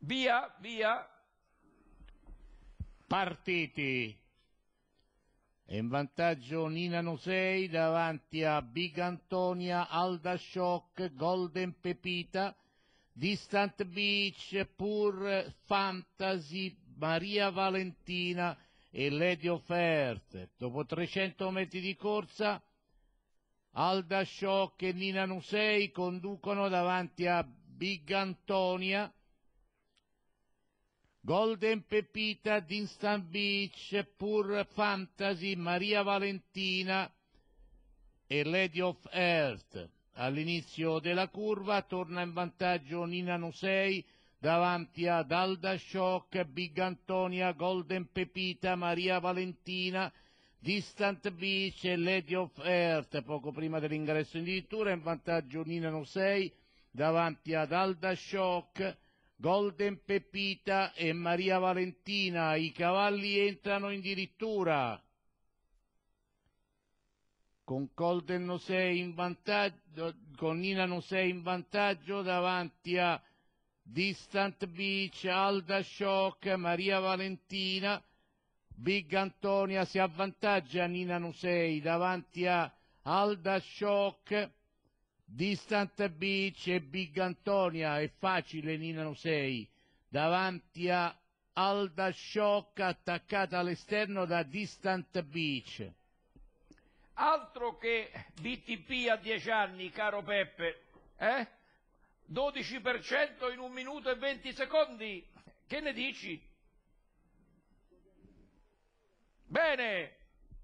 Via, via. Partiti. È in vantaggio Nina Nosei davanti a Big Antonia, Alda Shock, Golden Pepita, Distant Beach, Pur Fantasy, Maria Valentina e Lady of Earth. Dopo 300 metri di corsa, Alda Shock e Nina Nusei conducono davanti a Big Antonia, Golden Pepita, Instant Beach, Pur Fantasy, Maria Valentina e Lady of Earth. All'inizio della curva torna in vantaggio Nina Nusei davanti ad Alda Shock, Big Antonia, Golden Pepita, Maria Valentina, Distant Beach e Lady of Earth. Poco prima dell'ingresso in dirittura in vantaggio Nina Nusei davanti ad Alda Shock, Golden Pepita e Maria Valentina. I cavalli entrano in dirittura. Con Golden Nosei in vantaggio, con Nina Nosei in vantaggio davanti a Distant Beach, Alda Shock, Maria Valentina, Big Antonia si avvantaggia Nina Nusei davanti a Alda Shock, Distant Beach e Big Antonia, è facile Nina Nusei, davanti a Alda Shock attaccata all'esterno da Distant Beach. Altro che BTP a 10 anni, caro Peppe, eh? 12% in un minuto e 20 secondi, che ne dici? Bene,